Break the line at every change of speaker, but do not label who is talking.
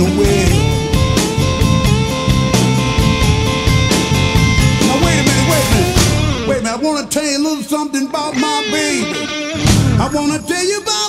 away. Now wait a minute, wait a minute. Wait a minute, I wanna tell you a little something about my baby. I wanna tell you about